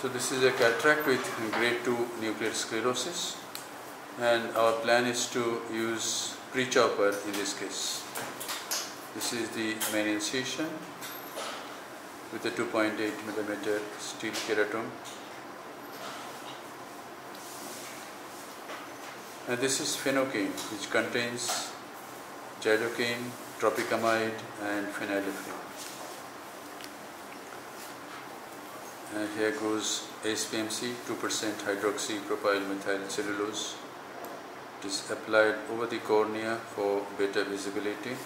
So this is a cataract with grade 2 nuclear sclerosis and our plan is to use pre-chopper in this case. This is the main incision with a 2.8 millimeter steel keratome. And this is phenocane which contains xylocaine, tropicamide and phenylephrine. And here goes HPMC 2% hydroxypropyl methyl cellulose. It is applied over the cornea for better visibility.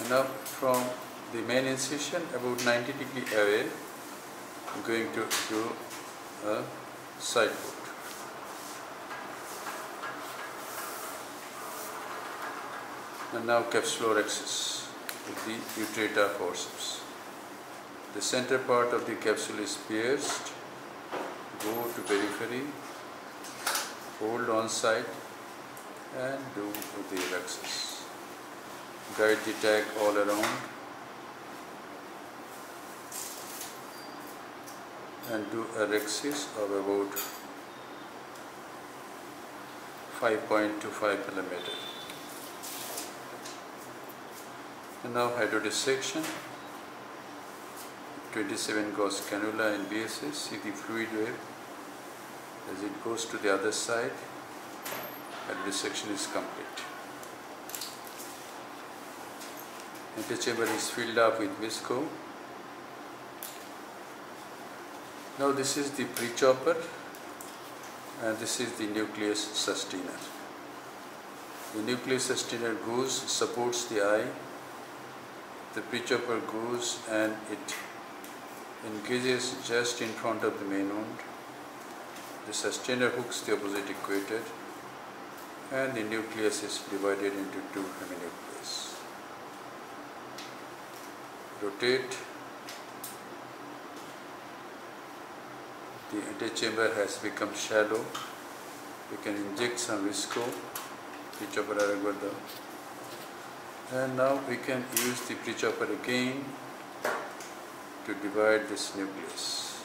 And now from the main incision about 90 degree away I'm going to do a side port. And now capsular access with the Utrata forceps. The center part of the capsule is pierced, go to periphery, hold on site and do the rhexis. Guide the tag all around and do a rhexis of about 5.25 millimeter. And now hydrodissection. 27 gauge cannula in BSS. See the fluid wave as it goes to the other side. Hydrodissection is complete. Antechamber is filled up with visco. Now this is the pre-chopper and this is the nucleus sustainer. The nucleus sustainer goes, supports the eye the pre-chopper goes and it engages just in front of the main wound. The sustainer hooks the opposite equator and the nucleus is divided into two heminucleus. Rotate. The antechamber has become shallow. We can inject some visco, pre-chopper algorithm and now we can use the pre-chopper again to divide this nucleus.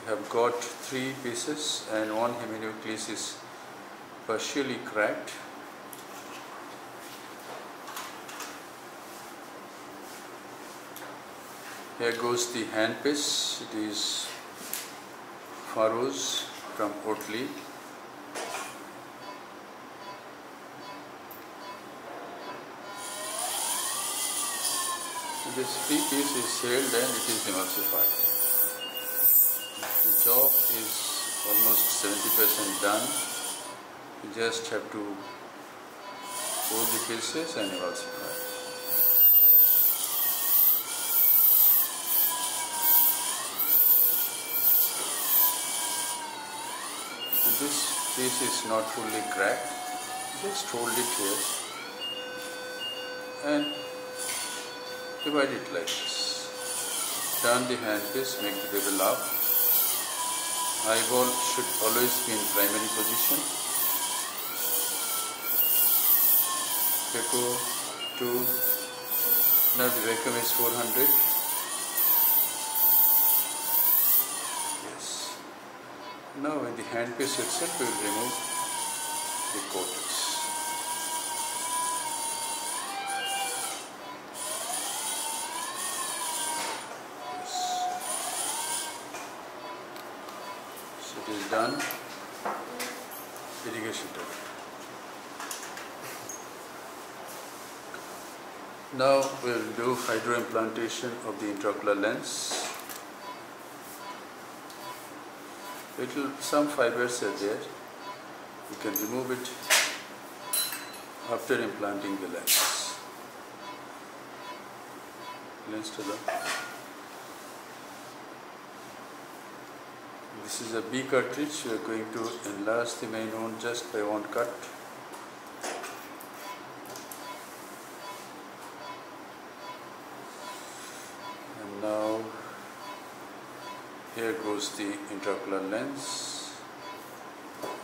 We have got three pieces and one heminucleus is partially cracked Here goes the handpiece. It is furrows from This free piece is sealed and it is emulsified. The job is almost 70% done. You just have to pull the pieces and emulsify. this piece is not fully cracked, just hold it here and divide it like this. Turn the handpiece, make the bevel up. Eyeball should always be in primary position. Phaco 2. Now the vacuum is 400. Yes. Now in the handpiece itself we will remove the cortex. Is done. Irrigation tube. Now we will do hydroimplantation of the intraocular lens. little some fibers are there you can remove it after implanting the lens lens to the this is a B cartridge. We are going to enlarge the main wound just by one cut. And now here goes the intraocular lens.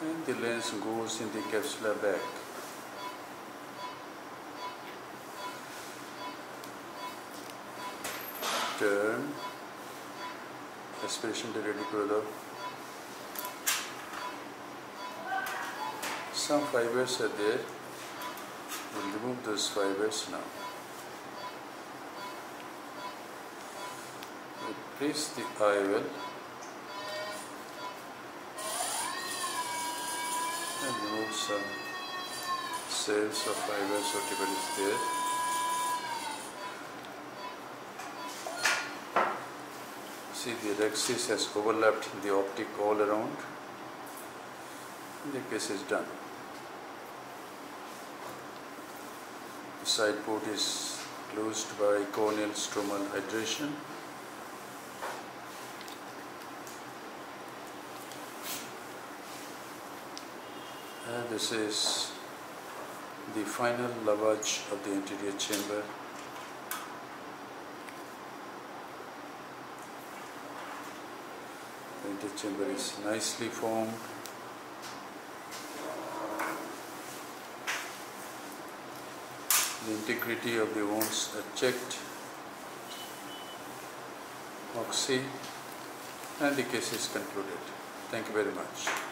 And the lens goes in the capsular bag. Turn, aspiration to ready Some fibers are there, we'll remove those fibers now. We place the oil and remove some cells of fibers whatever is there. See the rhexis has overlapped the optic all around. The case is done. Side port is closed by corneal stromal hydration. And this is the final lavage of the anterior chamber. The anterior chamber is nicely formed. Integrity of the wounds are checked. Oxy and the case is concluded. Thank you very much.